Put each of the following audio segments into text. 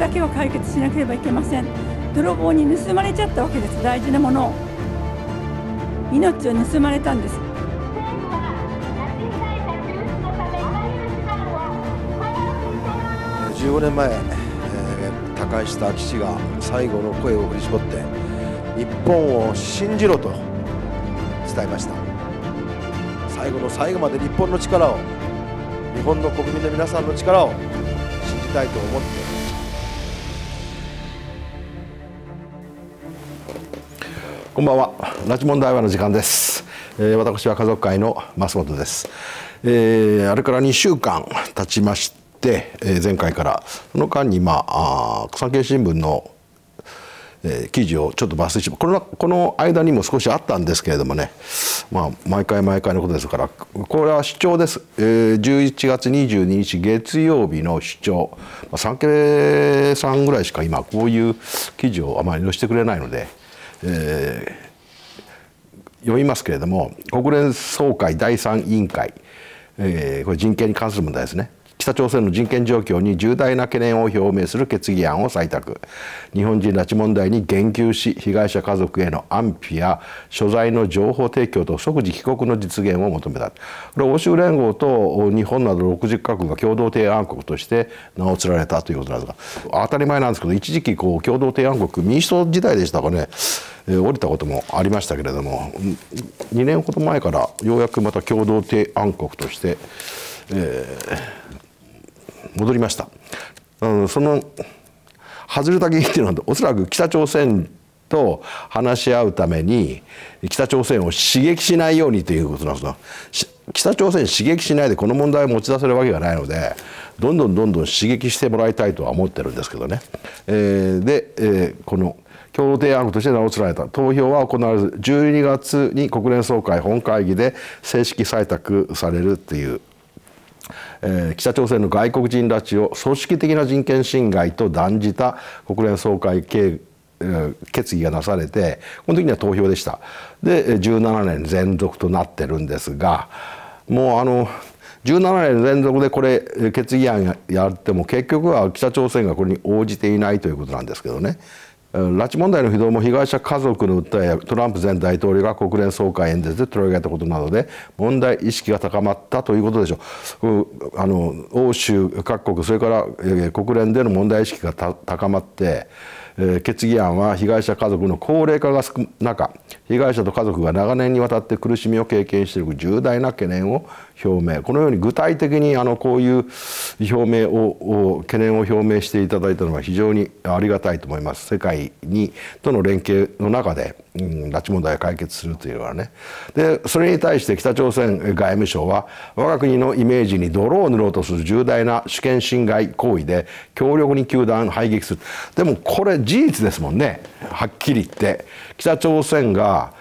だけは解決しなければいけません。泥棒に盗まれちゃったわけです。大事なものを。命を盗まれたんです。15年前、えー、他界した岸が最後の声を振り絞って日本を信じろと伝えました。最後の最後まで日本の力を日本の国民の皆さんの力を信じたいと思ってこんばんは。拉致問題話の時間です、えー、私は家族会の増本です、えー、あれから2週間経ちまして、えー、前回からその間にまあ産経新聞のえー、記事をちょっと抜粋しこのこの間にも少しあったんですけれどもね、まあ、毎回毎回のことですからこれは主張です、えー、11月22日月曜日の主張、まあ、産経さんぐらいしか今こういう記事をあまり載せてくれないので、えー、読みますけれども国連総会第3委員会、えー、これ人権に関する問題ですね。北朝鮮の人権状況に重大な懸念を表明する決議案を採択。日本人拉致問題に言及し被害者家族への安否や所在の情報提供と即時帰国の実現を求めた。これ欧州連合と日本など60カ国が共同提案国として名を連ねたということなんですが当たり前なんですけど一時期こう共同提案国民主党時代でしたかね。え降りたこともありましたけれども2年ほど前からようやくまた共同提案国として、えー、戻りました。その外れた原因っていうのはおそらく北朝鮮と話し合うために北朝鮮を刺激しないようにということなんですが北朝鮮刺激しないでこの問題を持ち出せるわけがないのでどんどんどんどん刺激してもらいたいとは思ってるんですけどね。えー、で、えー、この共同提案として名を連ねた。投票は行われず12月に国連総会本会議で正式採択されるっていう。えー、北朝鮮の外国人拉致を組織的な人権侵害と断じた国連総会決議がなされてこの時には投票でした。で17年連続となってるんですがもうあの17年連続でこれ決議案やっても結局は北朝鮮がこれに応じていないということなんですけどね。拉致問題の非道も被害者家族の訴えやトランプ前大統領が国連総会演説で取り上げたことなどで問題意識が高まったということでしょう。あの欧州各国それから、国連での問題意識が高まって決議案は被害者家族の高齢化が少中被害者と家族が長年にわたって苦しみを経験している重大な懸念を表明。このように具体的にあのこういう表明を懸念を表明していただいたのは非常にありがたいと思います。世界にとの連携の中で、うん、拉致問題を解決するというのはね。でそれに対して北朝鮮外務省は我が国のイメージに泥を塗ろうとする重大な主権侵害行為で強力に糾弾排撃する。でもこれ事実ですもんね。はっきり言って。北朝鮮が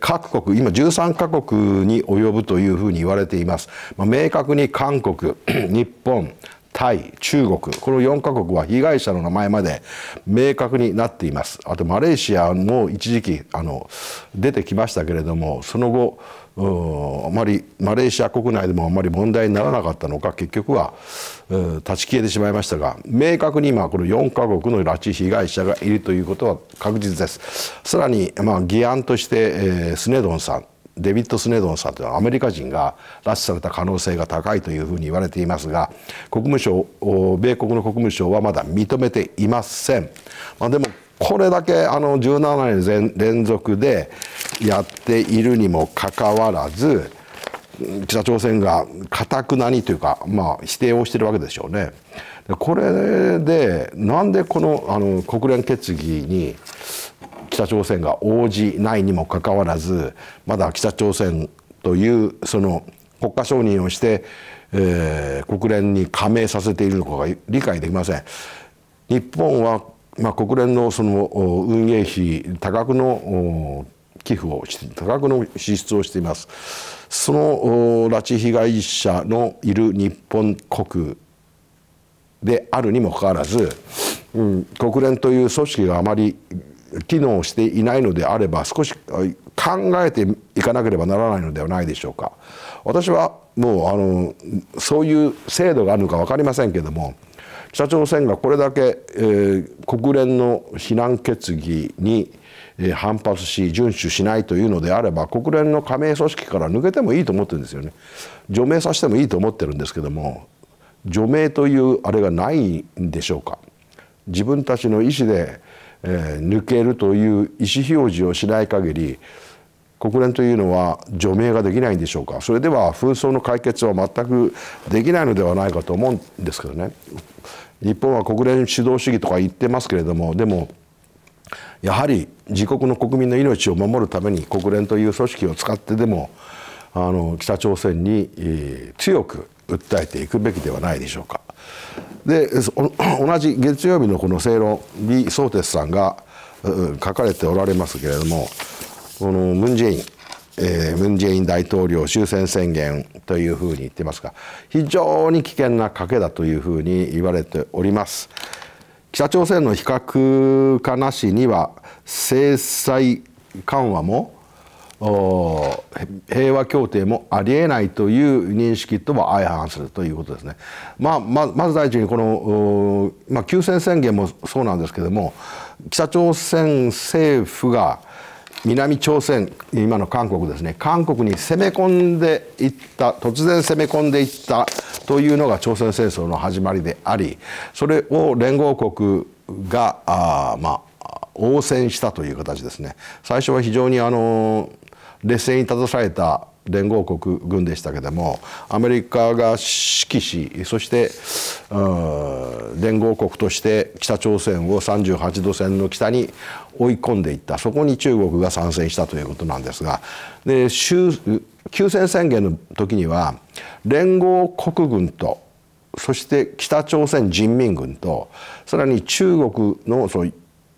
各国今13カ国に及ぶというふうに言われています、まあ、明確に韓国 日本タイ中国この4カ国は被害者の名前まで明確になっています。あとマレーシアも一時期あの出てきましたけれどもその後あまりマレーシア国内でもあまり問題にならなかったのか結局は断ち消えてしまいましたが明確に今この4カ国の拉致被害者がいるということは確実ですさらにまあ議案として、スネドンさんデビッド・スネドンさんというのはアメリカ人が拉致された可能性が高いというふうに言われていますが国務省米国の国務省はまだ認めていません。まあ、でもこれだけあの17年連続でやっているにもかかわらず北朝鮮がかたくなにというか、まあ、否定をしてるわけでしょうね。これでなんでこのあの国連決議に北朝鮮が応じないにもかかわらずまだ北朝鮮というその国家承認をして、えー、国連に加盟させているのかが理解できません。日本はまあ、国連のその運営費多額の寄付をして多額の支出をしています。その拉致被害者のいる日本国であるにもかかわらず、うん、国連という組織があまり機能していないのであれば少し考えていかなければならないのではないでしょうか。私はもうあのそういう制度があるのか分かりませんけれども北朝鮮がこれだけ、えー、国連の非難決議に反発し遵守しないというのであれば国連の加盟組織から抜けてもいいと思ってるんですよね。除名させてもいいと思ってるんですけども除名というあれがないんでしょうか。自分たちの意思で、えー、抜けるという意思表示をしない限り国連というのは除名ができないんでしょうか？それでは紛争の解決は全くできないのではないかと思うんですけどね日本は国連主導主義とか言ってますけれどもでもやはり自国の国民の命を守るために国連という組織を使ってでもあの北朝鮮に、強く訴えていくべきではないでしょうか。で 同じ月曜日のこの正論李相哲さんが書かれておられますけれどもこのムン・ジェイン、えー、ムン・ジェイン大統領終戦宣言というふうに言ってますが非常に危険な賭けだというふうに言われております。北朝鮮の非核化なしには制裁緩和も平和協定もありえないという認識とは相反するということですね。まあ、まず第一にこの、まあ、休戦宣言もそうなんですけども北朝鮮政府が南朝鮮今の韓国ですね。韓国に攻め込んでいった突然攻め込んでいったというのが朝鮮戦争の始まりでありそれを連合国があまあ応戦したという形ですね。最初は非常にあの劣勢に立たされた連合国軍でしたけどもアメリカが指揮しそして連合国として北朝鮮を38度線の北に追い込んでいった。そこに中国が参戦したということなんですがで休戦宣言の時には連合国軍とそして北朝鮮人民軍とさらに中国のその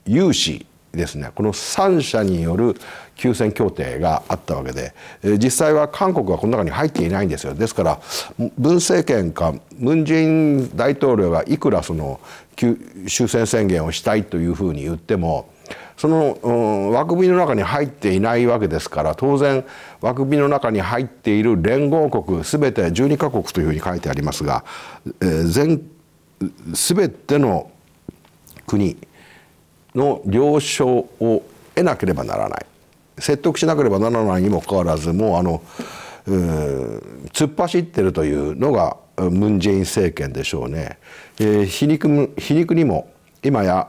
有志ですね。この3者による休戦協定があったわけで実際は韓国はこの中に入っていないんですよ。ですから文政権かムン・ジェイン大統領がいくらその終戦宣言をしたいというふうに言ってもその枠組みの中に入っていないわけですから当然枠組みの中に入っている連合国すべて12カ国というふうに書いてありますが、えー、全全ての国の了承を得なければならない。説得しなければならないにもかかわらずもうあの突っ走ってるというのがムン・ジェイン政権でしょうね。えー、皮肉皮肉にも今や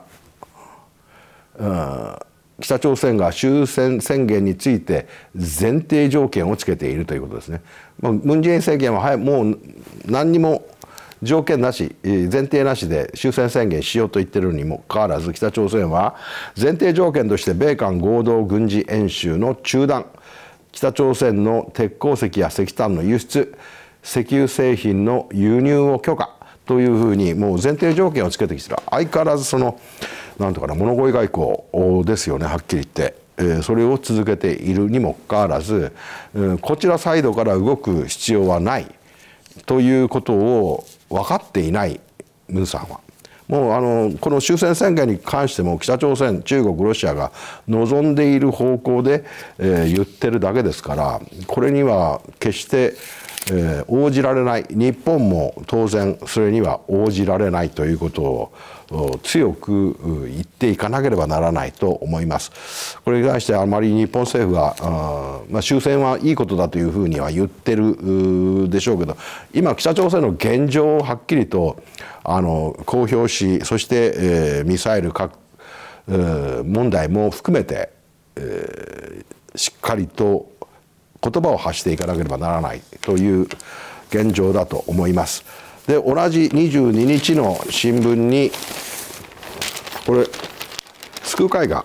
北朝鮮が終戦宣言について前提条件をつけているということですね。ムン・ジェイン政権はもう何にも条件なし前提なしで終戦宣言しようと言ってるにもかかわらず北朝鮮は前提条件として米韓合同軍事演習の中断。北朝鮮の鉄鉱石や石炭の輸出。石油製品の輸入を許可。というふうにもう前提条件をつけてきてる。相変わらずそのなんとかな物乞い外交ですよねはっきり言って。それを続けているにもかかわらずこちらサイドから動く必要はない。ということを分かっていないムンさんは。もうあのこの終戦宣言に関しても北朝鮮中国ロシアが望んでいる方向で、えー、言ってるだけですからこれには決して、えー、応じられない日本も当然それには応じられないということを強く言っていかなければならないと思います。これに対してあまり日本政府はあ、まあ、終戦はいいことだというふうには言ってるでしょうけど今北朝鮮の現状をはっきりとあの公表しそして、えー、ミサイル核、問題も含めて、えー、しっかりと言葉を発していかなければならないという現状だと思います。で同じ22日の新聞にこれ救う会が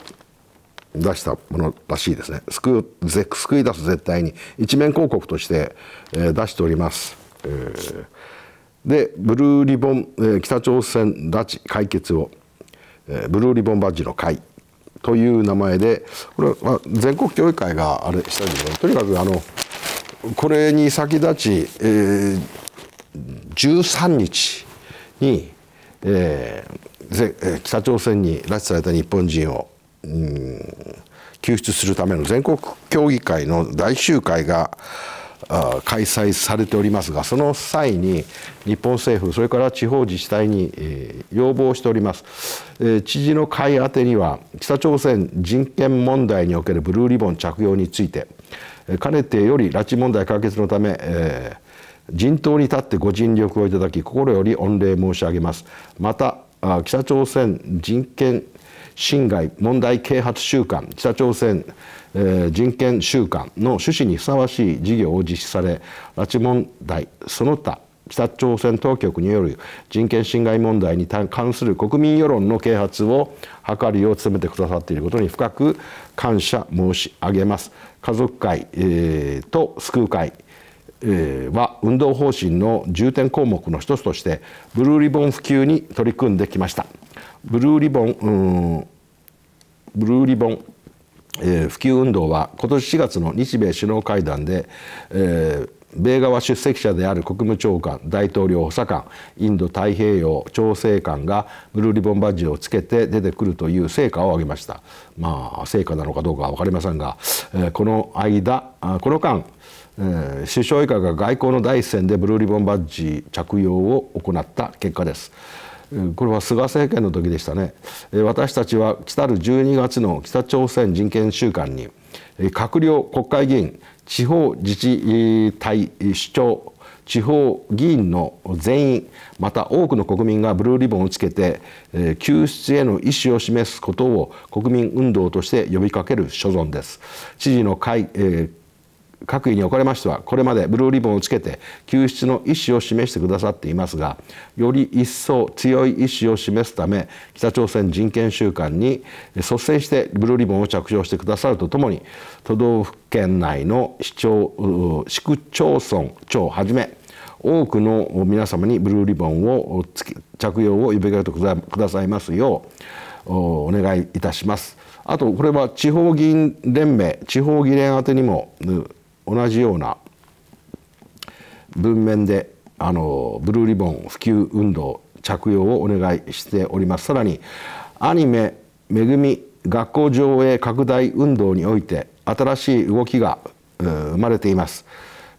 出したものらしいですね救う救い出す絶対に一面広告として、えー、出しております、えー、でブルーリボン、えー、北朝鮮拉致解決を、えー、ブルーリボンバッジの会という名前でこれは全国協議会があれしたんですけどとにかくあのこれに先立ち、えー、13日に、えー、北朝鮮に拉致された日本人を、うん、救出するための全国協議会の大集会が開催されておりますがその際に日本政府それから地方自治体に、え、要望しております、え、知事の会宛てには北朝鮮人権問題におけるブルーリボン着用についてかねてより拉致問題解決のため、えー陣頭に立ってご尽力をいただき心より御礼申し上げます。また北朝鮮人権侵害問題啓発週間北朝鮮、えー、人権週間の趣旨にふさわしい事業を実施され拉致問題その他北朝鮮当局による人権侵害問題に関する国民世論の啓発を図るよう努めてくださっていることに深く感謝申し上げます。家族会、えー、と救う会は運動方針の重点項目の一つとしてブルーリボン普及に取り組んできましたブルーリボンブルーリボン、えー、普及運動は今年4月の日米首脳会談で、えー、米側出席者である国務長官大統領補佐官インド太平洋調整官がブルーリボンバッジをつけて出てくるという成果を上げましたまあ成果なのかどうかは分かりませんが、えー、この間この間えー、首相以下が外交の第一線でブルーリボンバッジ着用を行った結果です。これは菅政権の時でしたね。私たちは来たる12月の北朝鮮人権週間に閣僚国会議員地方自治体首長地方議員の全員また多くの国民がブルーリボンをつけて救出への意思を示すことを国民運動として呼びかける所存です。知事の会、えー各位におかれましてはこれまでブルーリボンをつけて救出の意思を示してくださっていますがより一層強い意思を示すため北朝鮮人権週間に率先してブルーリボンを着用してくださるとともに都道府県内の市町市区町村長をはじめ多くの皆様にブルーリボンを着用を呼びかけてくださいますようお願いいたします。あとこれは地方議員連盟地方議連宛にも同じような文面であのブルーリボン普及運動着用をお願いしておりますさらにアニメ「めぐみ学校上映拡大運動」において新しい動きが生まれています。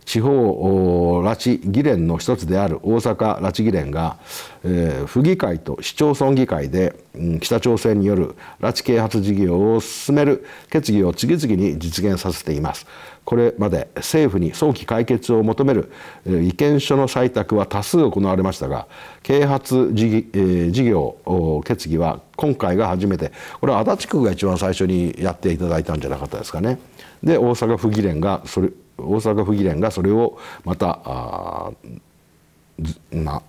地方拉致議連の一つである大阪拉致議連が、えー、府議会と市町村議会で、うん、北朝鮮による拉致啓発事業を進める決議を次々に実現させています。これまで政府に早期解決を求める、えー、意見書の採択は多数行われましたが啓発事,、えー、事業決議は今回が初めて。これは足立区が一番最初にやっていただいたんじゃなかったですかね。で大阪府議連がそれ大阪府議連がそれをまたあな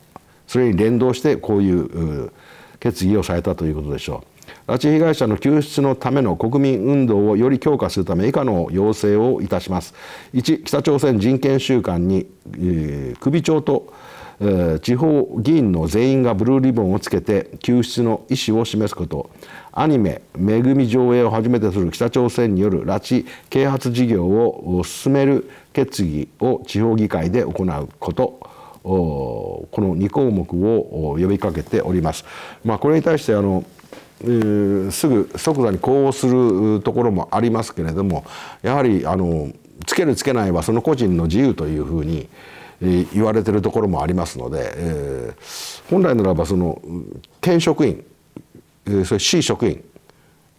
それに連動してこういう決議をされたということでしょう。拉致被害者の救出のための国民運動をより強化するため以下の要請をいたします。1北朝鮮人権週間に、えー、首長と地方議員の全員がブルーリボンをつけて救出の意思を示すことアニメ「めぐみ」上映を初めてする北朝鮮による拉致啓発事業を進める決議を地方議会で行うことこの2項目を呼びかけております。まあ、これに対してあのすぐ即座に呼応するところもありますけれどもやはりあのつけるつけないはその個人の自由というふうに言われてるところもありますので、えー、本来ならばその県職員、えー、それ市職員、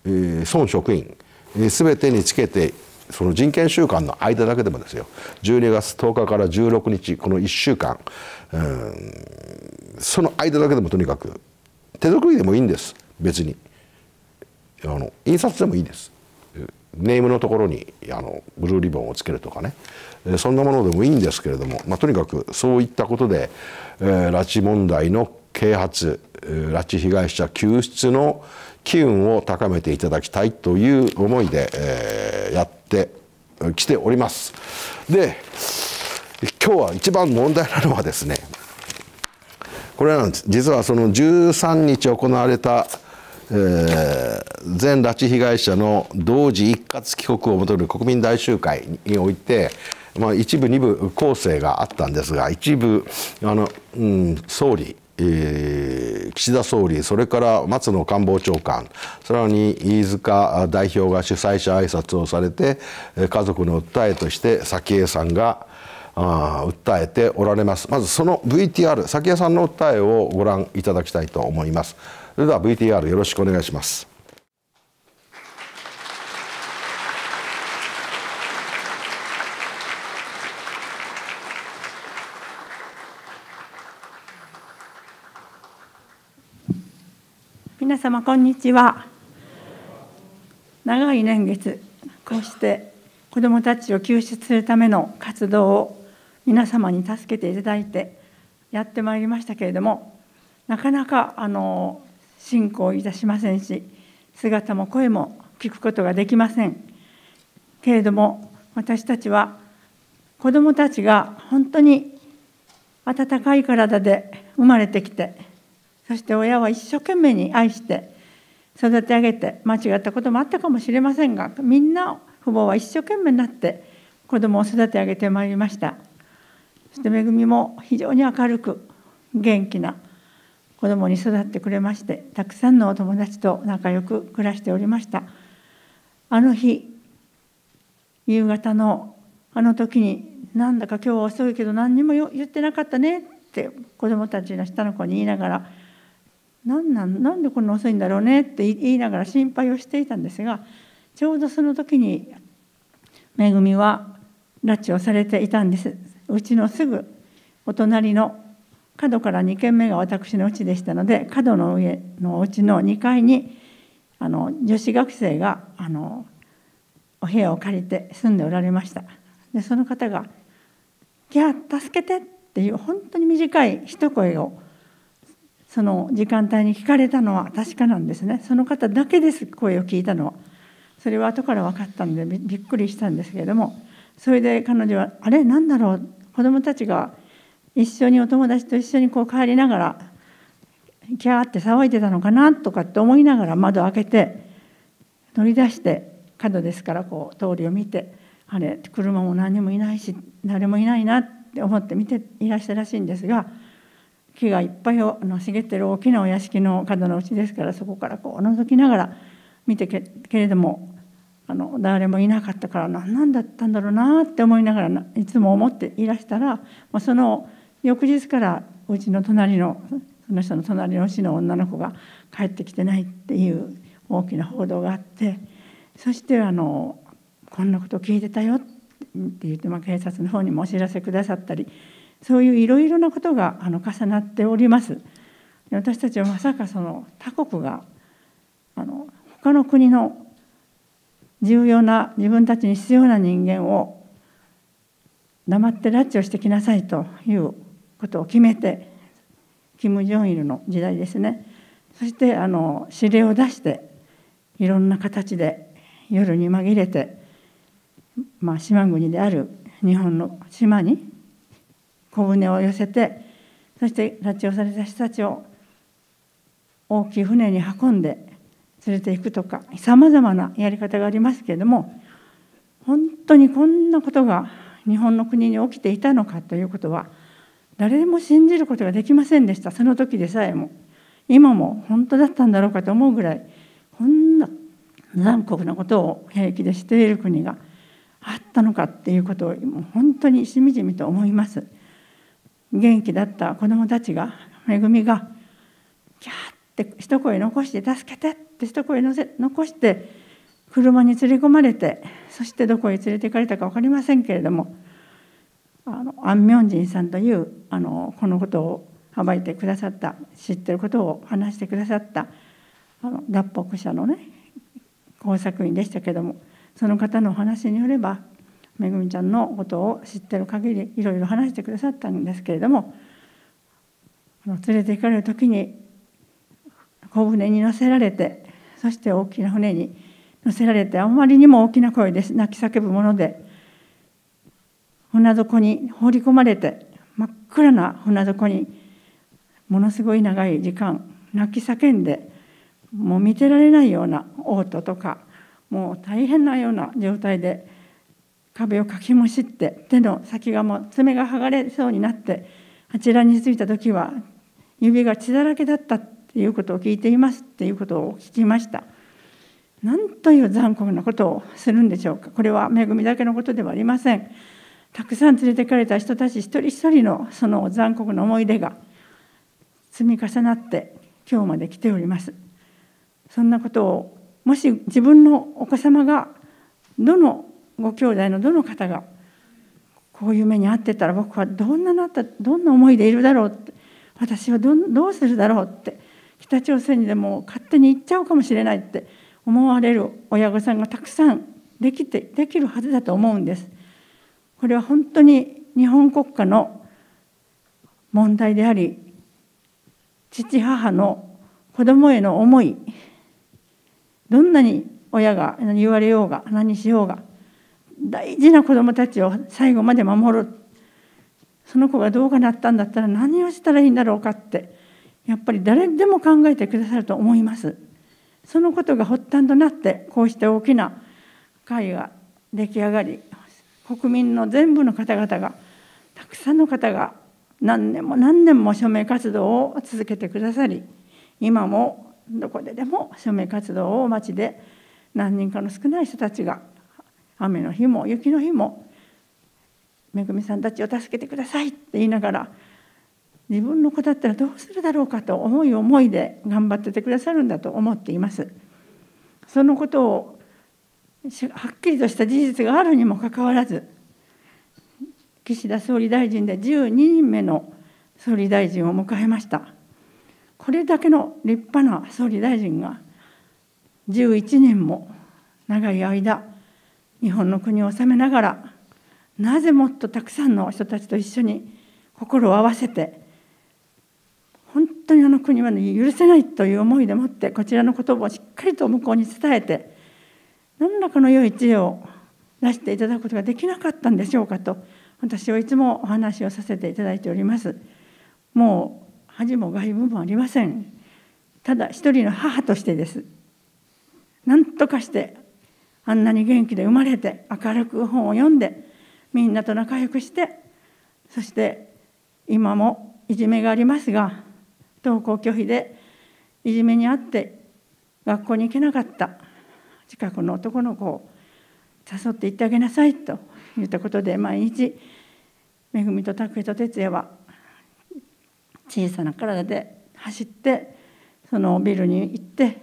えー、村職員、えー、全てにつけてその人権週間の間だけでもですよ12月10日から16日この1週間、うん、その間だけでもとにかく手作りでもいいんです別に。あの印刷でもいいです。ネームのところにあのブルーリボンをつけるとかねそんなものでもいいんですけれども、まあ、とにかくそういったことで、えー、拉致問題の啓発拉致被害者救出の機運を高めていただきたいという思いで、えー、やってきております。で今日は一番問題なのはですねこれなんです実はその13日行われた全拉致被害者の同時一括帰国を求める国民大集会において、まあ、一部二部構成があったんですが一部あの、うん、総理えー、岸田総理それから松野官房長官さらに飯塚代表が主催者挨拶をされて家族の訴えとして早紀江さんがあ訴えておられます。まずその VTR 早紀江さんの訴えをご覧いただきたいと思います。それでは VTR よろしくお願いします。皆様こんにちは。長い年月こうして子どもたちを救出するための活動を皆様に助けていただいてやってまいりましたけれどもなかなかあの進行いたしませんし姿も声も聞くことができません。けれども私たちは子どもたちが本当に温かい体で生まれてきてそして親は一生懸命に愛して育て上げて間違ったこともあったかもしれませんがみんな父母は一生懸命になって子供を育て上げてまいりました。そして恵みも非常に明るく元気な子供に育ってくれましてたくさんのお友達と仲良く暮らしておりました。あの日夕方のあの時になんだか今日は遅いけど何にも言ってなかったねって子供たちの下の子に言いながら何なんなんでこんな遅いんだろうねって言いながら心配をしていたんですがちょうどその時に恵みは拉致をされていたんです。うちのすぐお隣の角から2軒目が私の家でしたので角の上のお家の2階にあの女子学生があのお部屋を借りて住んでおられました。でその方が「キャー助けて」っていう本当に短い一声をその時間帯に聞かれたのは確かなんですね。その方だけです声を聞いたのは。それは後から分かったのでびっくりしたんですけれどもそれで彼女はあれ何だろう？子どもたちが一緒にお友達と一緒にこう帰りながらキャーって騒いでたのかなとかって思いながら窓開けて乗り出して角ですからこう通りを見てあれ車も何もいないし誰もいないなって思って見ていらしたらしいんですが木がいっぱいをの茂ってる大きなお屋敷の角の内ですからそこからこう覗きながら見てけれどもあの誰もいなかったから何なんだったんだろうなって思いながらいつも思っていらしたら、まあ、その翌日からうちの隣のその人の隣の市の女の子が帰ってきてないっていう大きな報道があってそしてあのこんなこと聞いてたよって言って、まあ、警察の方にもお知らせくださったりそういういろいろなことがあの重なっております。私たちはまさかその他国があの他の国の重要な自分たちに必要な人間を黙って拉致をしてきなさいということを決めてキム・ジョンイルの時代ですね。そしてあの指令を出していろんな形で夜に紛れて、まあ、島国である日本の島に小舟を寄せてそして拉致をされた人たちを大きい船に運んで連れていくとかさまざまなやり方がありますけれども本当にこんなことが日本の国に起きていたのかということは誰も信じることができませんでしたその時でさえも今も本当だったんだろうかと思うぐらいこんな残酷なことを平気でしている国があったのかっていうことを本当にしみじみと思います。元気だった子どもたちが恵みがキャーって一声残して「助けて」って一声のせ残して車に連れ込まれてそしてどこへ連れて行かれたか分かりませんけれどもあのアン・ミョンジンさんというあのこのことを暴いてくださった知ってることを話してくださったあの脱北者のね工作員でしたけどもその方のお話によればめぐみちゃんのことを知ってる限りいろいろ話してくださったんですけれどもあの連れて行かれる時に小舟に乗せられてそして大きな船に乗せられてあまりにも大きな声で泣き叫ぶもので船底に放り込まれて真っ暗な船底にものすごい長い時間泣き叫んでもう見てられないような嘔吐とかもう大変なような状態で壁をかきむしって手の先がもう爪が剥がれそうになってあちらに着いた時は指が血だらけだったっていうことを聞いていますっていうことを聞きました。何という残酷なことをするんでしょうか。これは恵みだけのことではありません。たくさん連れてかれた人たち一人一人のその残酷な思い出が積み重なって今日まで来ておりますそんなことをもし自分のお子様がどのご兄弟のどの方がこういう目に遭ってたら僕はどんななったどんな思いでいるだろうって私はどどうするだろうって北朝鮮にでも勝手に行っちゃうかもしれないって思われる親御さんがたくさんできてできるはずだと思うんです。これは本当に日本国家の問題であり父母の子供への思いどんなに親が言われようが何しようが大事な子供たちを最後まで守るその子がどうかなったんだったら何をしたらいいんだろうかってやっぱり誰でも考えてくださると思います。そのことが発端となってこうして大きな会が出来上がり国民の全部の方々がたくさんの方が何年も何年も署名活動を続けてくださり今もどこででも署名活動を街で何人かの少ない人たちが雨の日も雪の日もめぐみさんたちを助けてくださいって言いながら自分の子だったらどうするだろうかと思い思いで頑張っててくださるんだと思っています。そのことをはっきりとした事実があるにもかかわらず岸田総理大臣で12人目の総理大臣を迎えました。これだけの立派な総理大臣が11年も長い間日本の国を治めながらなぜもっとたくさんの人たちと一緒に心を合わせて本当にあの国は許せないという思いでもってこちらの言葉をしっかりと向こうに伝えて何らかの良い知恵を出していただくことができなかったんでしょうかと私はいつもお話をさせていただいております。もう恥も外部もありません。ただ一人の母としてです。何とかしてあんなに元気で生まれて明るく本を読んでみんなと仲良くしてそして今もいじめがありますが登校拒否でいじめにあって学校に行けなかった近くの男の子を誘って行ってあげなさいと言ったことで毎日めぐみと拓也と哲也は小さな体で走ってそのビルに行って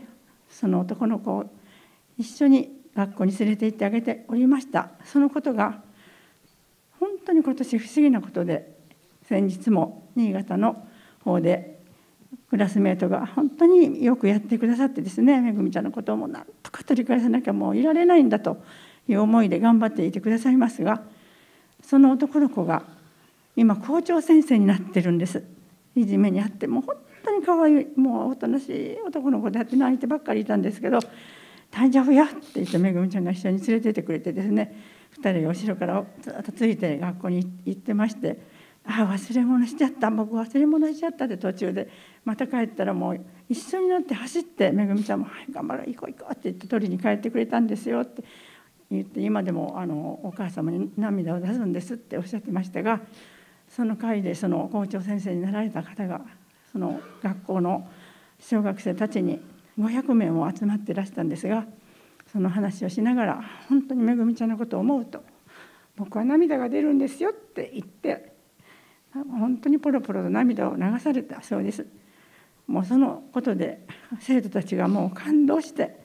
その男の子を一緒に学校に連れて行ってあげておりました。そのことが本当に今年不思議なことで先日も新潟の方でクラスメートが本当によくやってくださってですねめぐみちゃんのことをもなんとか取り返さなきゃもういられないんだという思いで頑張っていてくださいますがその男の子が今校長先生になってるんです。いじめにあってもう本当に可愛いもうおとなしい男の子であって泣いてばっかりいたんですけど大丈夫やって言ってめぐみちゃんが一緒に連れてってくれてですね2人が後ろからずっとついて学校に行ってまして「ああ忘れ物しちゃった僕忘れ物しちゃった」って途中で。また帰ったらもう一緒になって走ってめぐみちゃんも「はい頑張ろう行こう行こう」って言って取りに帰ってくれたんですよって。言って今でもあのお母様に涙を出すんですっておっしゃってましたがその会でその校長先生になられた方がその学校の小学生たちに500名も集まってらしたんですがその話をしながら本当にめぐみちゃんのことを思うと僕は涙が出るんですよって言って本当にポロポロと涙を流されたそうです。もうそのことで生徒たちがもう感動して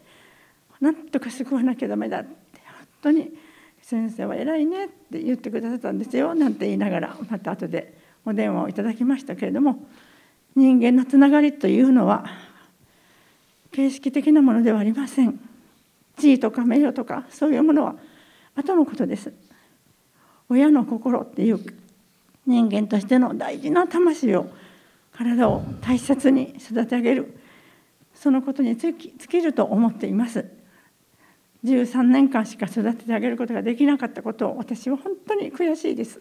なんとか救わなきゃダメだって本当に先生は偉いねって言ってくださったんですよなんて言いながらまた後でお電話をいただきましたけれども人間のつながりというのは形式的なものではありません。地位とか名誉とかそういうものは後のことです。親の心っていう人間としての大事な魂を体を大切に育て上げるそのことに尽きると思っています。13年間しか育ててあげることができなかったことを私は本当に悔しいです。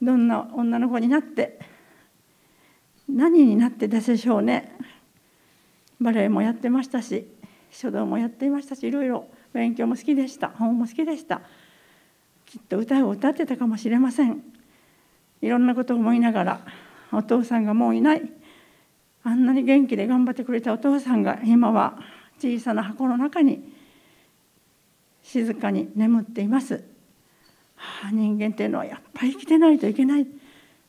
どんな女の子になって何になってたでしょうね。バレエもやってましたし書道もやっていましたしいろいろ勉強も好きでした。本も好きでした。きっと歌を歌ってたかもしれません。いろんなことを思いながらお父さんがもういない。あんなに元気で頑張ってくれたお父さんが今は小さな箱の中に静かに眠っています、はあ、人間っていうのはやっぱり生きてないといけない。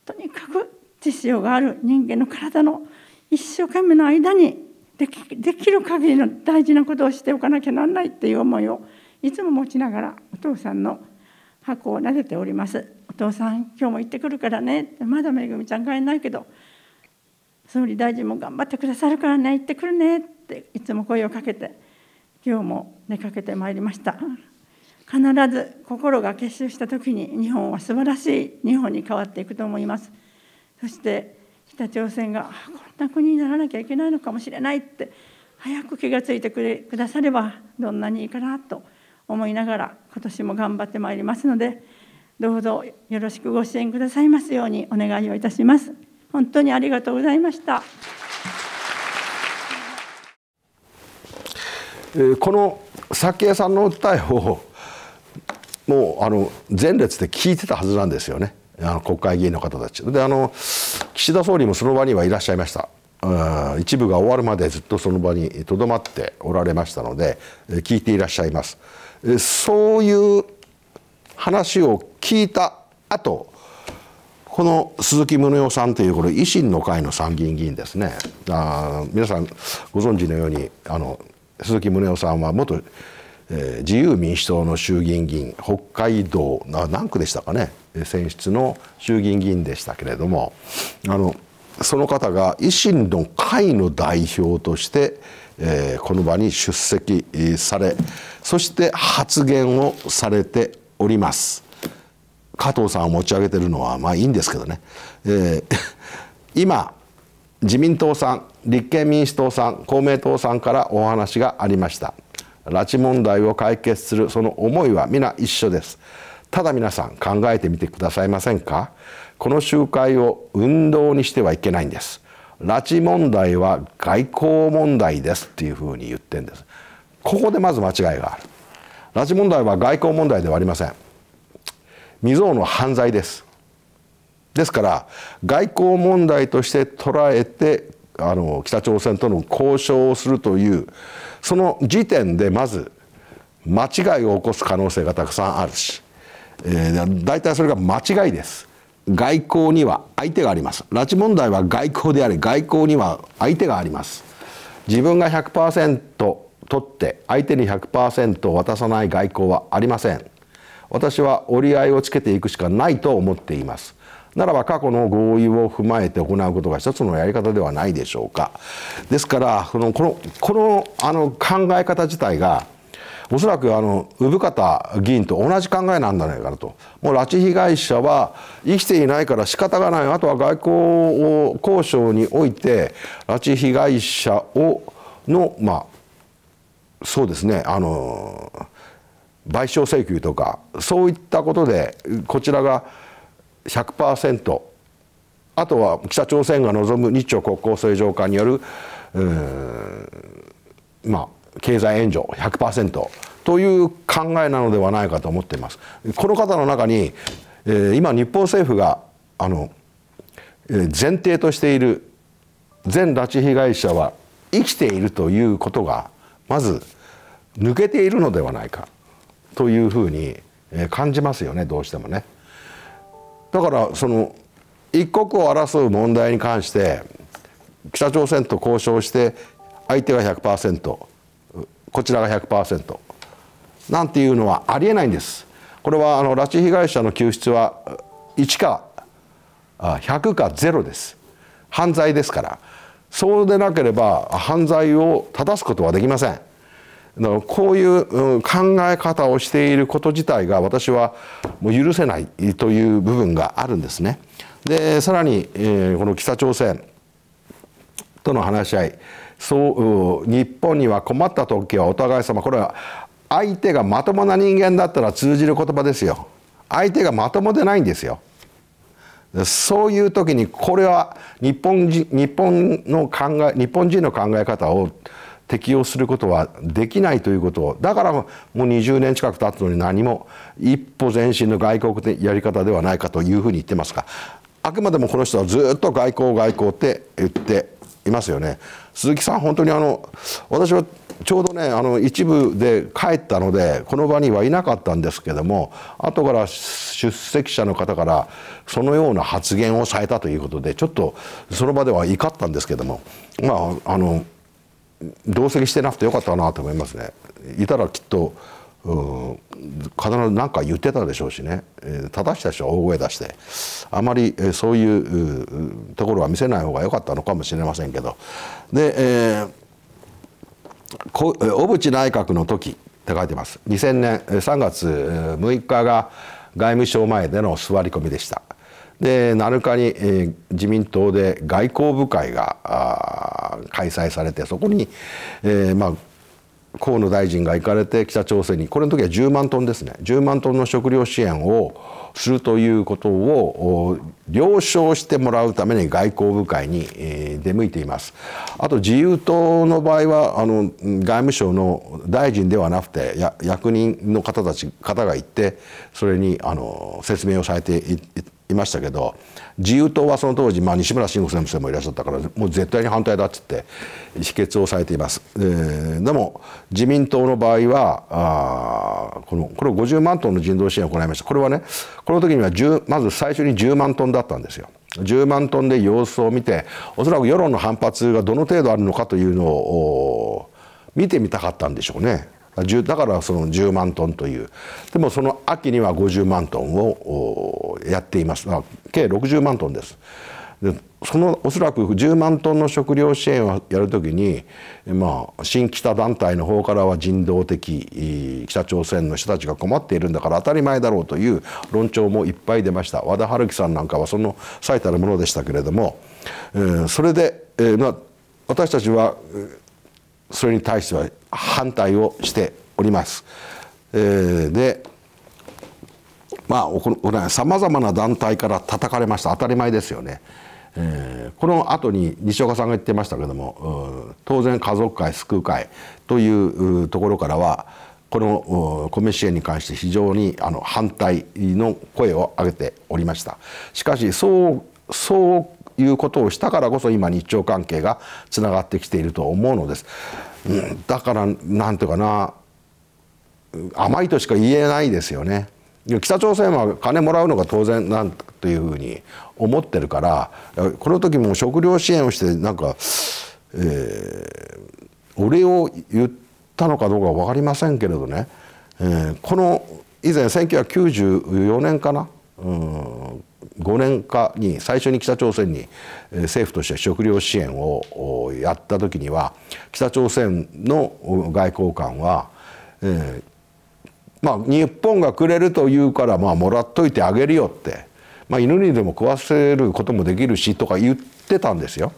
とにかく知性がある人間の体の一生懸命の間にできできる限りの大事なことをしておかなきゃなんないっていう思いをいつも持ちながらお父さんの箱を撫でております「お父さん今日も行ってくるからね」って「まだめぐみちゃん帰んないけど総理大臣も頑張ってくださるからね。行ってくるね」っていつも声をかけて今日も出かけてまいりました。必ず心が結集した時に日本は素晴らしい日本に変わっていくと思います。そして北朝鮮がこんな国にならなきゃいけないのかもしれないって早く気が付いてくれくださればどんなにいいかなと思いながら今年も頑張ってまいりますのでどうぞよろしくご支援くださいますようにお願いをいたします。本当にありがとうございました。この早紀さんの訴えをもうあの前列で聞いてたはずなんですよね。あの国会議員の方たち。であの岸田総理もその場にはいらっしゃいました。一部が終わるまでずっとその場にとどまっておられましたので聞いていらっしゃいます。そういう話を聞いた後この鈴木宗男さんというこれ維新の会の参議院議員ですね。あ皆さんご存知のようにあの鈴木宗男さんは元、えー、自由民主党の衆議院議員北海道何区でしたかね。選出の衆議院議員でしたけれどもあのその方が維新の会の代表として、えー、この場に出席されそして発言をされております。加藤さんを持ち上げてるのはまあいいんですけどね、えー、今自民党さん立憲民主党さん公明党さんからお話がありました。拉致問題を解決するその思いは皆一緒です。ただ皆さん考えてみてくださいませんか？この集会を運動にしてはいけないんです。拉致問題は外交問題です。っていうふうに言ってんです。ここでまず間違いがある。拉致問題は外交問題ではありません。未曾有の犯罪です。ですから外交問題として捉えてあの北朝鮮との交渉をするというその時点でまず間違いを起こす可能性がたくさんあるし、えー、大体それが間違いです。外交には相手があります。拉致問題は外交であり外交には相手があります。自分が100%取って相手に100%渡さない外交はありません。私は折り合いをつけていくしかないと思っています。ならば過去の合意を踏まえて行うことが一つのやり方ではないでしょうか。ですからこのこのこのあの考え方自体がおそらくあの産方議員と同じ考えなんじゃないかなと。もう拉致被害者は生きていないから仕方がないあとは外交交渉において拉致被害者をのまあそうですねあの賠償請求とかそういったことでこちらが100%あとは北朝鮮が望む日朝国交正常化によるまあ経済援助100%という考えなのではないかと思っています。この方の中に、えー、今日本政府があの、えー、前提としている全拉致被害者は生きているということがまず抜けているのではないか。というふうに感じますよねどうしてもね。だからその一国を争う問題に関して北朝鮮と交渉して相手が100%こちらが100%なんていうのはありえないんです。これはあの拉致被害者の救出は1か100か0です。犯罪ですからそうでなければ犯罪を正すことはできません。こういう考え方をしていること自体が私はもう許せないという部分があるんですね。でさらに、えー、この北朝鮮との話し合いそう日本には困った時はお互い様これは相手がまともな人間だったら通じる言葉ですよ相手がまともでないんですよそういう時にこれは日本人日本の考え日本人の考え方を適用することはできないということを。だからもう20年近く経つのに何も一歩前進の外国的やり方ではないかというふうに言ってますがあくまでもこの人はずっと外交外交って言っていますよね。鈴木さん本当にあの私はちょうどねあの一部で帰ったのでこの場にはいなかったんですけども後から出席者の方からそのような発言をされたということでちょっとその場では怒ったんですけどもまああの同席してなくてよかったなと思いますね。いたらきっとうん必ず何か言ってたでしょうしね、えー、正した人は大声出してあまり、えー、そういうところは見せない方が良かったのかもしれませんけどで、えー、小渕内閣の時って書いてます2000年3月6日が外務省前での座り込みでした。で7日に、えー、自民党で外交部会が開催されてそこに、えー、まあ河野大臣が行かれて北朝鮮にこれの時は10万トンですね。10万トンの食料支援をするということを了承してもらうために外交部会に出向いています。あと自由党の場合はあの外務省の大臣ではなくて役人の方たち方が行ってそれにあの説明をされていいましたけど自由党はその当時、まあ、西村慎吾先生もいらっしゃったからもう絶対に反対だっつって否決をされています、えー、でも自民党の場合はあこのこれ50万トンの人道支援を行いました。これはねこの時にはまず最初に10万トンだったんですよ。10万トンで様子を見ておそらく世論の反発がどの程度あるのかというのを見てみたかったんでしょうね。だからその10万トンという。でもその秋には50万トンをやっています。計60万トンです。でそのおそらく10万トンの食料支援をやるときに、まあ、新北団体の方からは人道的北朝鮮の人たちが困っているんだから当たり前だろうという論調もいっぱい出ました。和田春樹さんなんかはその最たるものでしたけれども、えー、それで、えーまあ、私たちはそれに対しては反対をしております。えー、でまあさまざまな団体から叩かれました当たり前ですよね。えー、この後に西岡さんが言ってましたけども当然家族会救う会というところからはこの米支援に関して非常にあの反対の声を上げておりましたしかしそうそういうことをしたからこそ今日朝関係がつながってきていると思うのです、うん、だからなんていうかな甘いとしか言えないですよね。北朝鮮は金もらうのが当然なんというふうに思ってるからこの時も食料支援をしてなんか、えー、お礼を言ったのかどうか分かりませんけれどね、えー、この以前1994年かな、うん、5年かに最初に北朝鮮に政府として食料支援をやった時には北朝鮮の外交官は、えー、まあ、日本がくれるというから、まあ、もらっといてあげるよって、まあ、犬にでも食わせることもできるしとか言ってたんですよ。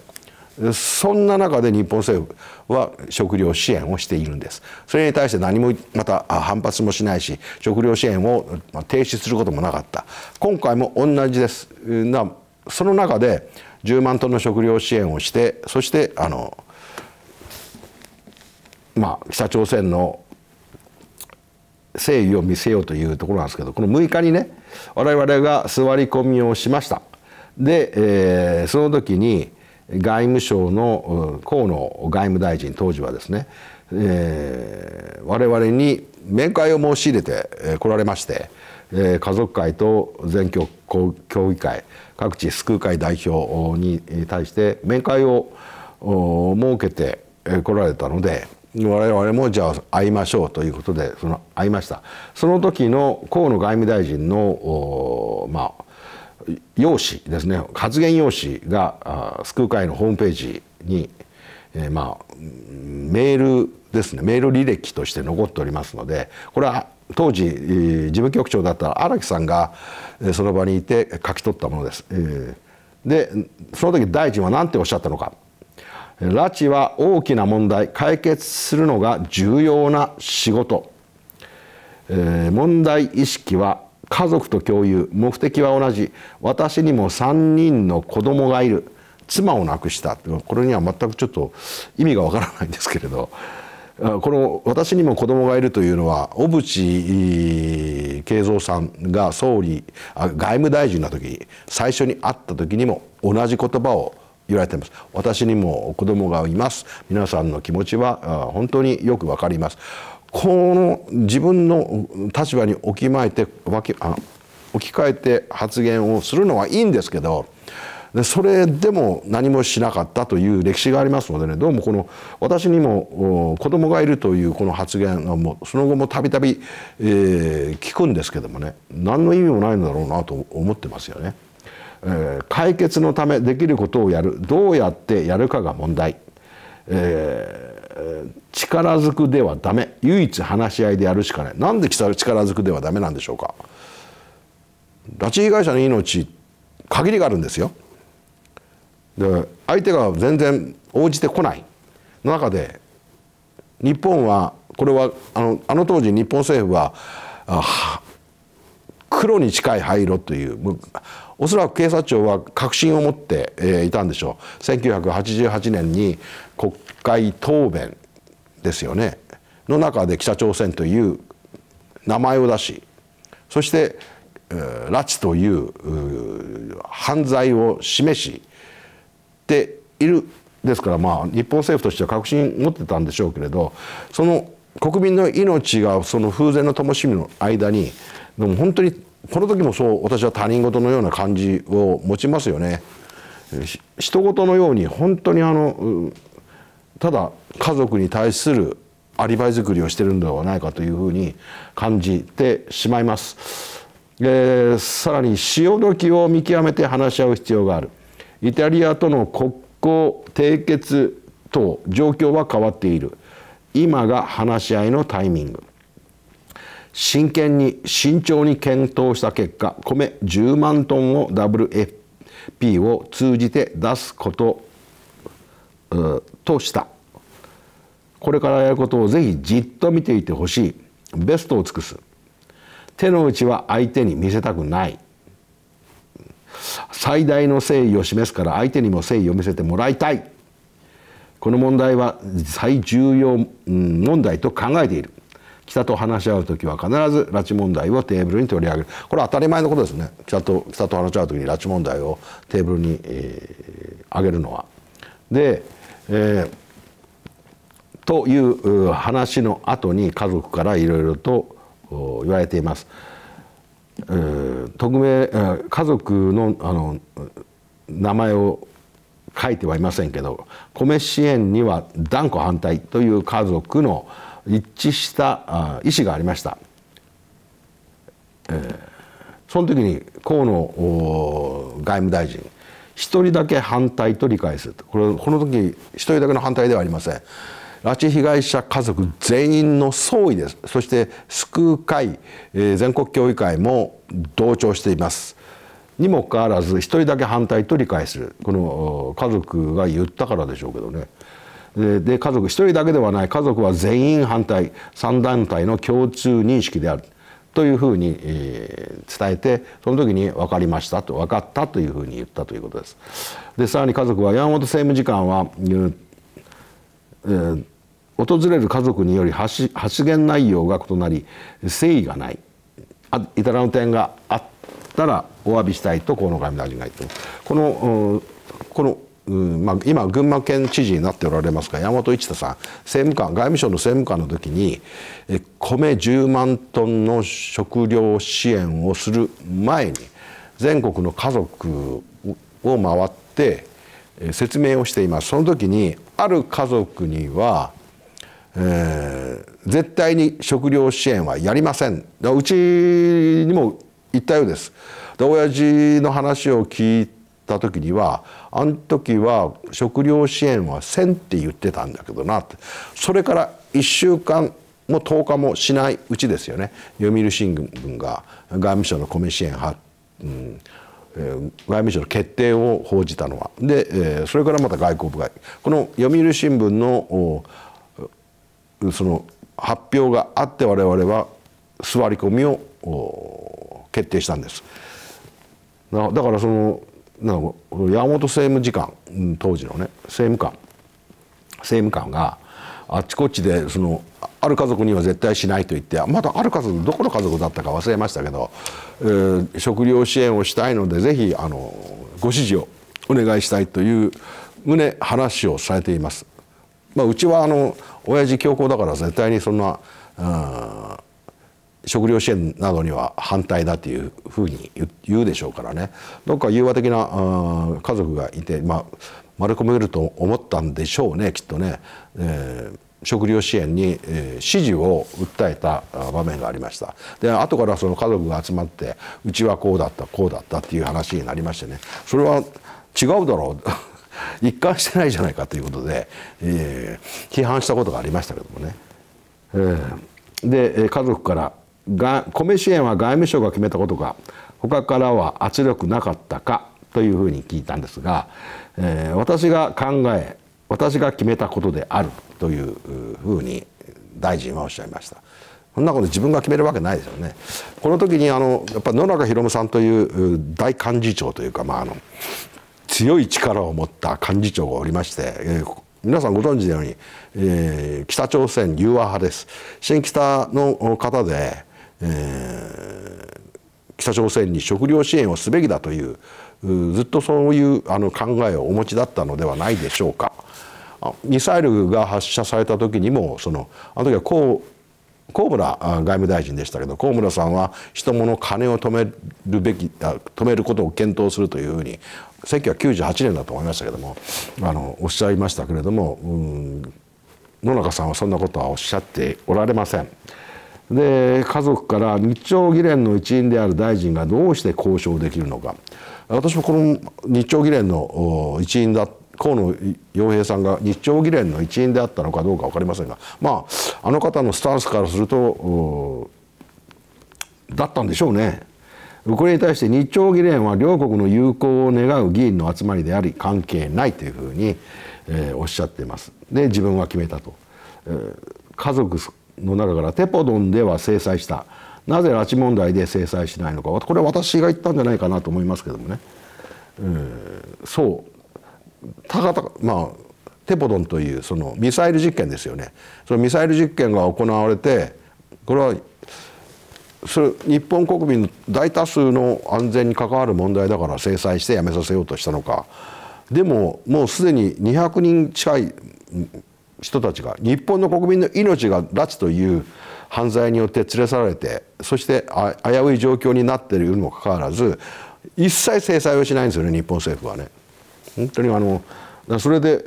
そんな中で日本政府は食料支援をしているんです。それに対して何もまた反発もしないし食料支援を停止することもなかった。今回も同じです。なその中で10万トンの食料支援をしてそしてあのまあ北朝鮮の誠意を見せようというところなんですけどこの6日にね我々が座り込みをしましたで、えー、その時に外務省の河野外務大臣当時はですね、えー、我々に面会を申し入れてこられまして、えー、家族会と全国協議会各地救う会代表に対して面会を設けてこられたので我々もじゃあ会いましょうということでその会いました。その時の河野外務大臣のまあ用紙ですね。発言用紙が救う会のホームページに、えー、まあメールですね。メール履歴として残っておりますのでこれは当時事務局長だった荒木さんがえその場にいて書き取ったものです。でその時大臣は何ておっしゃったのか。拉致は大きな問題解決するのが重要な仕事、えー、問題意識は家族と共有目的は同じ。私にも3人の子供がいる。妻を亡くした。これには全くちょっと意味がわからないんですけれど。この私にも子供がいるというのは小渕恵三さんが総理外務大臣の時最初に会った時にも同じ言葉を言われています。私にも子供がいます。皆さんの気持ちは本当によくわかります。この自分の立場に置きまえて置き換えて発言をするのはいいんですけどでそれでも何もしなかったという歴史がありますのでねどうもこの私にも子供がいるというこの発言がもうその後もたびたび聞くんですけどもね何の意味もないんだろうなと思ってますよね。えー、解決のためできることをやるどうやってやるかが問題、えー、力ずくではダメ。唯一話し合いでやるしかない。なんで力ずくではダメなんでしょうか。拉致被害者の命限りがあるんですよ。で相手が全然応じてこない。中で日本はこれはあのあの当時日本政府は黒に近い灰色というおそらく警察庁は確信を持って、えいたんでしょう。1988年に国会答弁ですよねの中で北朝鮮という名前を出しそして、拉致という犯罪を示しているですからまあ日本政府としては確信持ってたんでしょうけれどその国民の命がその風前の灯火の間にでも本当にこの時もそう私は他人事のような感じを持ちますよね。人事のように本当にあのただ家族に対するアリバイ作りをしてるんではないかというふうに感じてしまいます。えー、さらに潮時を見極めて話し合う必要がある。イタリアとの国交締結等状況は変わっている今が話し合いのタイミング真剣に慎重に検討した結果米10万トンを WFP を通じて出すこととした。これからやることをぜひじっと見ていてほしい。ベストを尽くす。手の内は相手に見せたくない。最大の誠意を示すから相手にも誠意を見せてもらいたい。この問題は最重要問題と考えている。北と話し合う時は必ず拉致問題をテーブルに取り上げる。これは当たり前のことですね。北と北と話し合う時に拉致問題をテーブルに、えー、上げるのは。で、えー、という話の後に家族からいろいろと言われています。えー、匿名家族のあの名前を書いてはいませんけど米支援には断固反対という家族の一致した意思がありました。えー、その時に河野外務大臣一人だけ反対と理解するこれこの時一人だけの反対ではありません。拉致被害者家族全員の総意です。そして救う会、えー、全国協議会も同調しています。にもかかわらず一人だけ反対と理解する。この家族が言ったからでしょうけどね。で家族一人だけではない。家族は全員反対。3団体の共通認識である。というふうに、え、伝えてその時に分かりましたと分かったというふうに言ったということです。でさらに家族は山本政務次官は、えー、訪れる家族により発言内容が異なり誠意がない至らぬ点があったらお詫びしたいと河野外務大臣が言ってますこのこのうん。まあ、今群馬県知事になっておられますが山本一太さん政務官外務省の政務官の時に米10万トンの食料支援をする前に全国の家族を回って説明をしています。その時にある家族にはえー、絶対に食料支援はやりません。うちにも言ったようです。で親父の話を聞いた時にはあの時は食料支援はせんって言ってたんだけどなって。それから1週間も10日もしないうちですよね。読売新聞が外務省の米支援派、うん、外務省の決定を報じたのは。で、それからまた外交部外この読売新聞のその発表があって我々は座り込みを決定したんです。だからその山本政務次官当時のね政務官政務官があっちこっちでそのある家族には絶対しないと言ってまだある家族どこの家族だったか忘れましたけど、えー、食料支援をしたいのでぜひあのご指示をお願いしたいという旨話をされています。まあ、うちはあの親父強硬だから絶対にそんな、うん、食料支援などには反対だというふうに言うでしょうからね。どっか融和的な家族がいて、まあ、丸込めると思ったんでしょうねきっとね、えー、食料支援に、え、支持を訴えた場面がありました。で後からその家族が集まってうちはこうだったこうだったっていう話になりましてね。それは違うだろう。一貫してないじゃないかということで、えー、批判したことがありましたけどもね。えー、で家族から米支援は外務省が決めたことか他からは圧力なかったかというふうに聞いたんですが、えー、私が考え私が決めたことであるというふうに大臣はおっしゃいました。そんなこと自分が決めるわけないですよね。この時にあのやっぱ野中宏さんという大幹事長というか、まあ、あの強い力を持った幹事長がおりまして、えー、皆さんご存知のように、えー、北朝鮮融和派です新北の方で、えー、北朝鮮に食料支援をすべきだというずっとそういうあの考えをお持ちだったのではないでしょうか。ミサイルが発射された時にもそのあの時はこう高村外務大臣でしたけど高村さんは人物金を止めるべき止めることを検討するというふうに1998年だと思いましたけどもあのおっしゃいましたけれども、うん、野中さんはそんなことはおっしゃっておられません。で家族から日朝議連の一員である大臣がどうして交渉できるのか私もこの日朝議連の一員だ河野洋平さんが日朝議連の一員であったのかどうか分かりませんがまああの方のスタンスからするとだったんでしょうね。これに対して日朝議連は両国の友好を願う議員の集まりであり関係ないというふうに、えー、おっしゃっています。で自分は決めたと、えー、家族の中からテポドンでは制裁した。なぜ拉致問題で制裁しないのか。これは私が言ったんじゃないかなと思いますけどもね、えー、そう。たかたかまあテポドンというそのミサイル実験ですよね。そのミサイル実験が行われてこれはそれ日本国民の大多数の安全に関わる問題だから制裁してやめさせようとしたのか。でももうすでに200人近い人たちが日本の国民の命が拉致という犯罪によって連れ去られてそして危うい状況になっているにもかかわらず一切制裁をしないんですよね日本政府はね。本当にあのそれで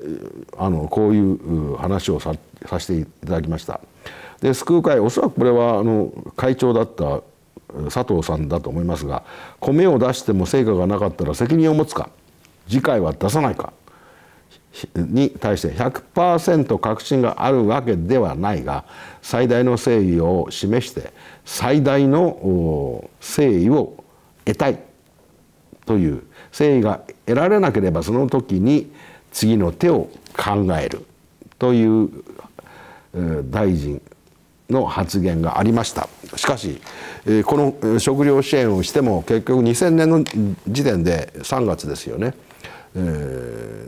あのこういう話をささせていただきました。で救う会おそらくこれはあの会長だった佐藤さんだと思いますが米を出しても成果がなかったら責任を持つか次回は出さないかに対して100%確信があるわけではないが最大の誠意を示して最大の誠意を得たい。という誠意が得られなければその時に次の手を考える。という大臣の発言がありました。しかしこの食料支援をしても結局2000年の時点で3月ですよね、え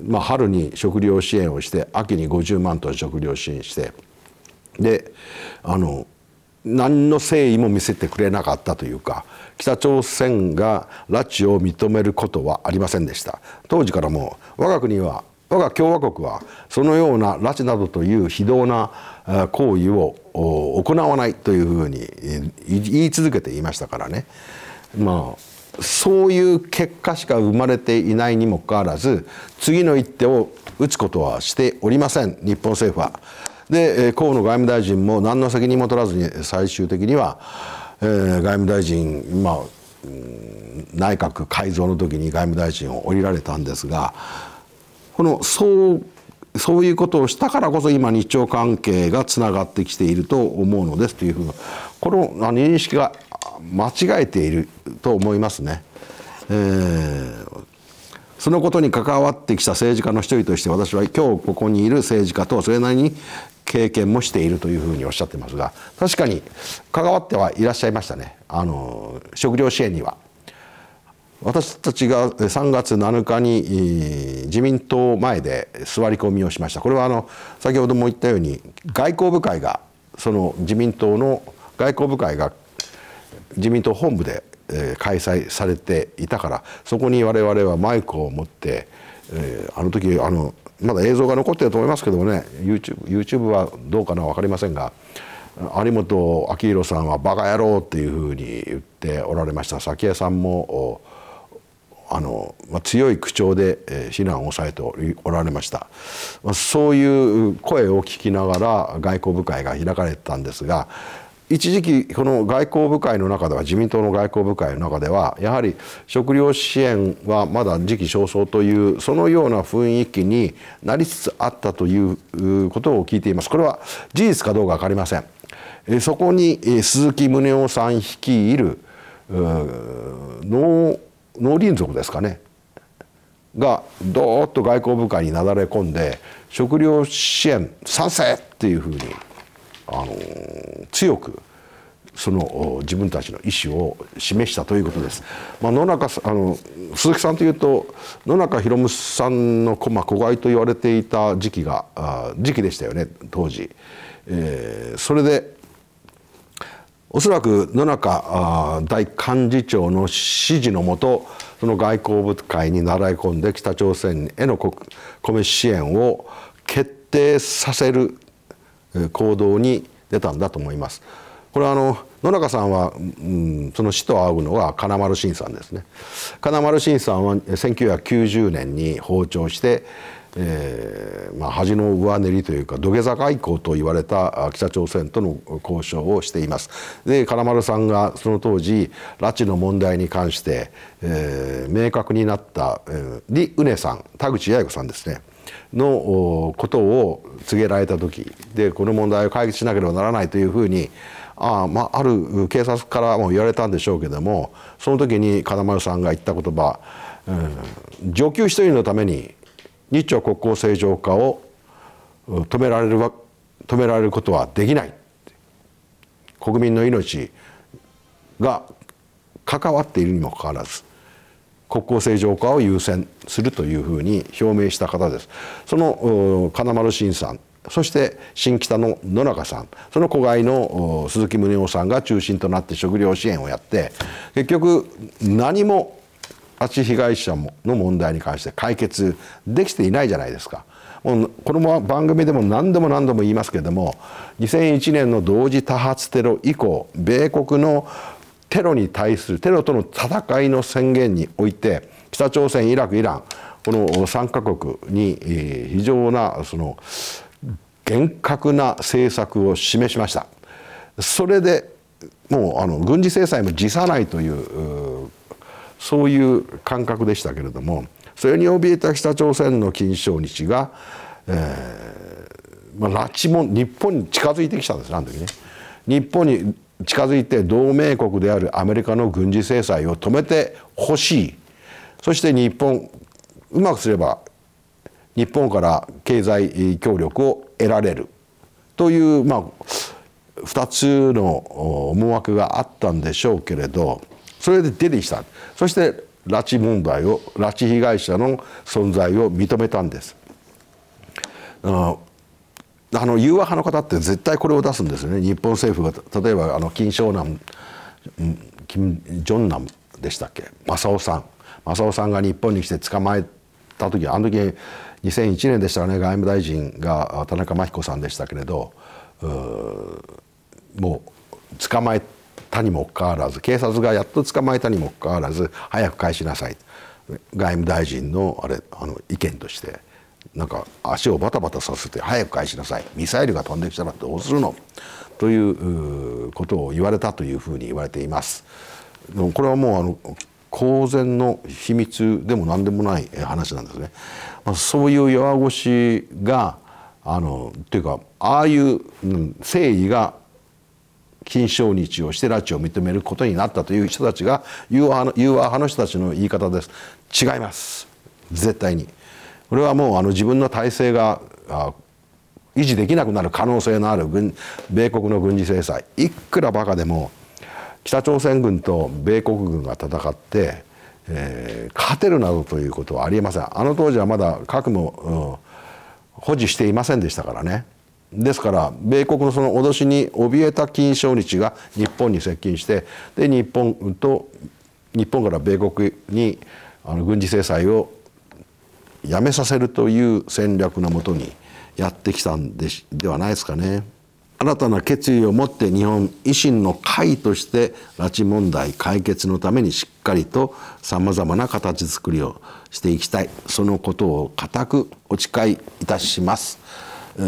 ーまあ、春に食料支援をして秋に50万トン食料支援してであの何の誠意も見せてくれなかったというか北朝鮮が拉致を認めることはありませんでした。当時からも我が国は我が共和国はそのような拉致などという非道な行為を行わないというふうに言い続けていましたからね。まあそういう結果しか生まれていないにもかかわらず次の一手を打つことはしておりません日本政府は。で河野外務大臣も何の責任も取らずに最終的には、えー、外務大臣まあ内閣改造の時に外務大臣を降りられたんですがこのそうそういうことをしたからこそ今日朝関係がつながってきていると思うのですというふうなこの認識が間違えていると思いますね。えー、そのことに関わってきた政治家の一人として私は今日ここにいる政治家とそれなりに経験もしているというふうにおっしゃってますが確かに関わってはいらっしゃいましたねあの食料支援には。私たちが3月7日に自民党前で座り込みをしましたこれはあの先ほども言ったように外交部会がその自民党の外交部会が自民党本部で、開催されていたからそこに我々はマイクを持って、えー、あの時あのまだ映像が残ってると思いますけどもね YouTube, YouTube はどうかな分かりませんが有本明弘さんは「バカ野郎」っていうふうに言っておられました。早紀江さんもあの、まあ、強い口調で、えー、非難を抑えておられました、まあ、そういう声を聞きながら外交部会が開かれてたんですが一時期この外交部会の中では自民党の外交部会の中ではやはり食料支援はまだ時期尚早というそのような雰囲気になりつつあったということを聞いています。これは事実かどうか分かりません。そこに鈴木宗男さん率いる農農林族ですかね。がどーっと外交部会になだれ込んで食料支援賛成っていうふうにあの強くその自分たちの意思を示したということです。まあ、野中あの鈴木さんというと野中宏さんの、まあ、子飼いと言われていた時期があ時期でしたよね当時。えー、それでおそらく野中大幹事長の指示のもとその外交部会に習い込んで北朝鮮への米支援を決定させる行動に出たんだと思います。これはあの野中さんは、うん、その死と会うのは金丸信さんですね。金丸信さんは1990年に訪朝して、えーまあ、恥の上練りというか土下座外交と言われた北朝鮮との交渉をしています。で金丸さんがその当時拉致の問題に関して、えー、明確になった、えー、李畝さん田口八重子さんですねのことを告げられた時。でこの問題を解決しなければならないというふうにあ,、まあ、ある警察からも言われたんでしょうけどもその時に金丸さんが言った言葉、うん、上級一人のために日朝国交正常化を止められる止められることはできない。国民の命が関わっているにもかかわらず。国交正常化を優先するというふうに表明した方ですその金丸信さんそして新北の野中さんその子飼いの鈴木宗男さんが中心となって食料支援をやって結局何も拉致被害者の問題に関して解決できていないじゃないですか。もうこの番組でも何度も何度も言いますけれども2001年の同時多発テロ以降米国のテロに対するテロとの戦いの宣言において北朝鮮イラクイランこの3カ国に非常なその厳格な政策を示しましたそれでもうあの軍事制裁も辞さないというそういう感覚でしたけれどもそれに怯えた北朝鮮の金正日が、えーまあ、拉致も日本に近づいてきたんですあの時ね。日本に近づいて同盟国であるアメリカの軍事制裁を止めてほしい。そして日本うまくすれば日本から経済協力を得られる。という、まあ、2つの思惑があったんでしょうけれどそれで出てきた。そして拉致問題を拉致被害者の存在を認めたんです。あのあの融和派の方って絶対これを出すんですよね。日本政府が例えばあの金正男金正男でしたっけ？正雄さん。正雄さんが日本に来て捕まえた時あの時2001年でしたらね外務大臣が田中真紀子さんでしたけれどもう捕まえたにもかかわらず警察がやっと捕まえたにもかかわらず早く返しなさい。外務大臣のあれあの意見として。なんか足をバタバタさせて早く返しなさいミサイルが飛んできたらどうするの？ということを言われたというふうに言われています。これはもうあの公然の秘密でも何でもない話なんですね。まあ、そういう弱腰があのっていうかああいう、うん、誠意が金正日をして拉致を認めることになったという人たちが融和派の融和派の人たちの言い方です違います絶対に。これはもうあの自分の体制が維持できなくなる可能性のある軍米国の軍事制裁。いくらバカでも北朝鮮軍と米国軍が戦って、えー、勝てるなどということはありえません。あの当時はまだ核も、うん、保持していませんでしたからね。ですから米国のその脅しに怯えた金正日が日本に接近してで日本と日本から米国にあの軍事制裁をやめさせるという戦略のもとにやってきたんでではないですかね。新たな決意を持って日本維新の会として拉致問題解決のためにしっかりとさまざまな形作りをしていきたいそのことを固くお誓いいたします。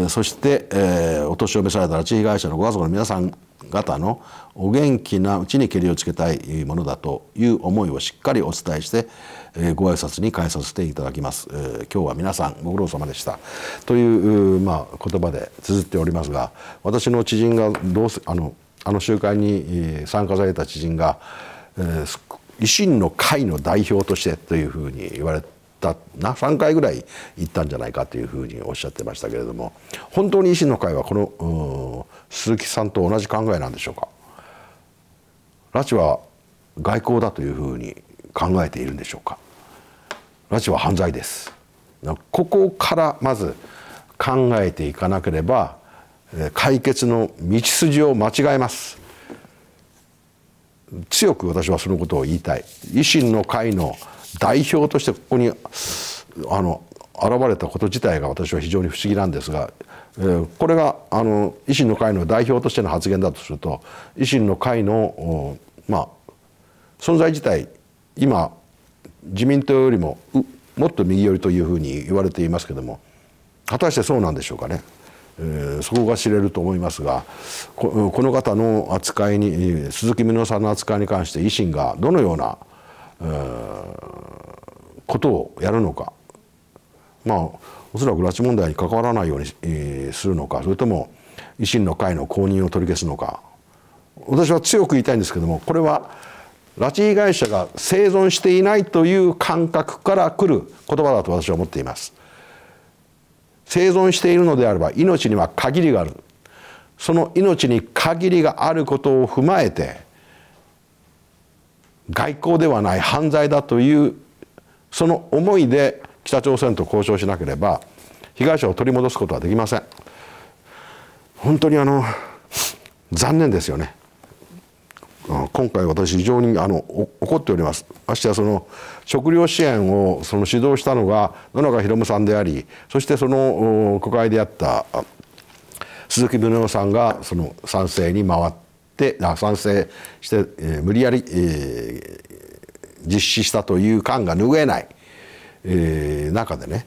そして、えー、お年を召された拉致被害者のご家族の皆さん方のお元気なうちにけりをつけたいものだという思いをしっかりお伝えして、えー、ご挨拶に変えさせていただきます、今日は皆さんご苦労様でした。という、まあ、言葉で綴っておりますが私の知人がどうせあのあの集会に参加された知人が、維新の会の代表としてというふうに言われたな3回ぐらい行ったんじゃないかというふうにおっしゃってましたけれども本当に維新の会はこの鈴木さんと同じ考えなんでしょうか？拉致は外交だというふうに考えているんでしょうか？拉致は犯罪です。ここからまず考えていかなければ解決の道筋を間違えます。強く私はそのことを言いたい。維新の会の代表としてここにあの現れたこと自体が私は非常に不思議なんですが、えー、これがあの維新の会の代表としての発言だとすると維新の会のまあ存在自体今自民党よりももっと右寄りというふうに言われていますけども果たしてそうなんでしょうかね。えー、そこが知れると思いますがこの方の扱いに鈴木宗男さんの扱いに関して維新がどのような、えー、ことをやるのかまあおそらく拉致問題に関わらないように、えー、するのかそれとも維新の会の公認を取り消すのか私は強く言いたいんですけどもこれは拉致被害者が生存していないという感覚から来る言葉だと私は思っています。生存しているのであれば命には限りがある。その命に限りがあることを踏まえて外交ではない犯罪だというその思いで北朝鮮と交渉しなければ被害者を取り戻すことはできません。本当にあの残念ですよね。今回私非常にあの怒っておりますましてやその食料支援をその指導したのが野中宏さんでありそしてその国会であった鈴木宗男さんがその賛成に回って賛成して、えー、無理やり、えー、実施したという感が拭えない、えー、中でね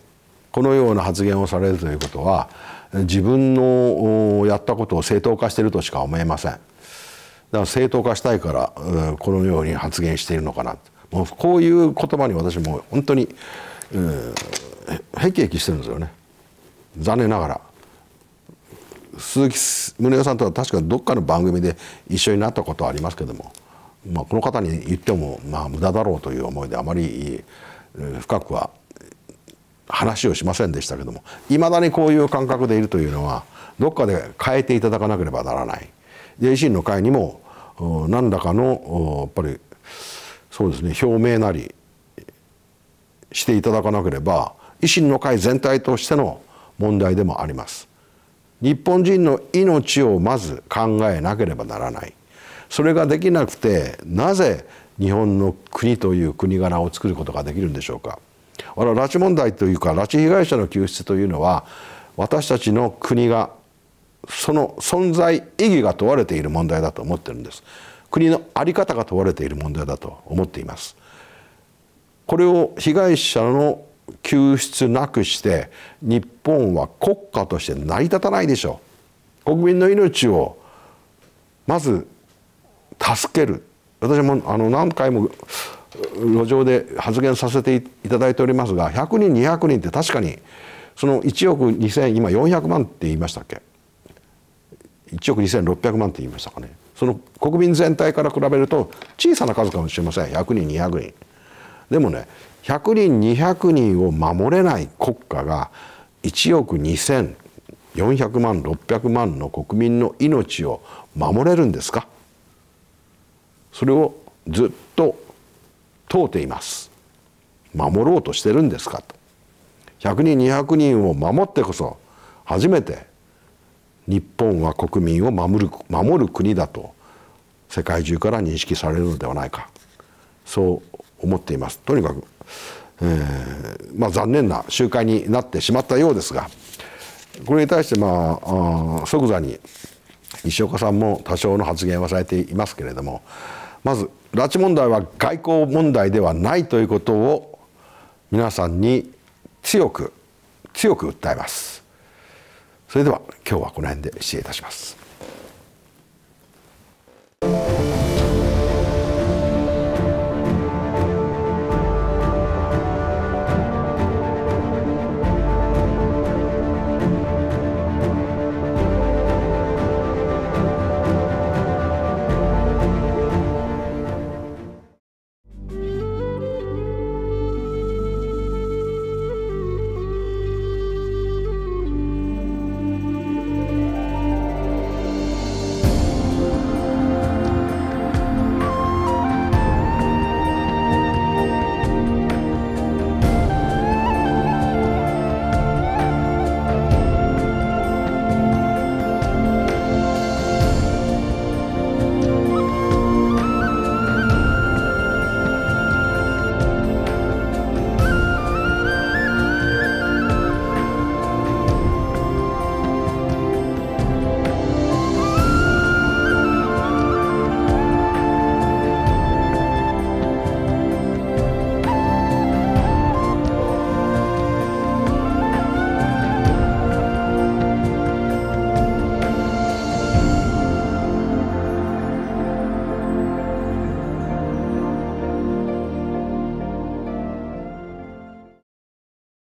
このような発言をされるということは自分のやったことを正当化しているとしか思えません。だから正当化したいからこのように発言しているのかな。もうこういう言葉に私も本当に、へきへきしてるんですよね。残念ながら。鈴木宗男さんとは確かどっかの番組で一緒になったことはありますけども、まあ、この方に言ってもまあ無駄だろうという思いであまり深くは話をしませんでしたけどもいまだにこういう感覚でいるというのはどっかで変えていただかなければならない。で維新の会にも何らかのやっぱりそうですね表明なりしていただかなければ維新の会全体としての問題でもあります。日本人の命をまず考えなければならないそれができなくてなぜ日本の国という国柄を作ることができるんでしょうか我々拉致問題というか拉致被害者の救出というのは私たちの国がその存在意義が問われている問題だと思ってるんです。国の在り方が問われている問題だと思っています。これを被害者の救出なくして日本は国家として成り立たないでしょう。国民の命をまず助ける。私もあの何回も路上で発言させていただいておりますが100人200人って確かにその1億2000今400万って言いましたっけ？1億2600万って言いましたかね。その国民全体から比べると小さな数かもしれません。100人200人でもね100人200人を守れない国家が1億2400万600万の国民の命を守れるんですか？それをずっと問うています。守ろうとしてるんですかと。100人200人を守ってこそ初めて日本は国民を守る守る国だと世界中から認識されるのではないか。そう思っています。とにかく、えーまあ、残念な集会になってしまったようですがこれに対してまあ即座に西岡さんも多少の発言はされていますけれどもまず拉致問題は外交問題ではないということを皆さんに強く強く訴えます。それでは今日はこの辺で失礼いたします。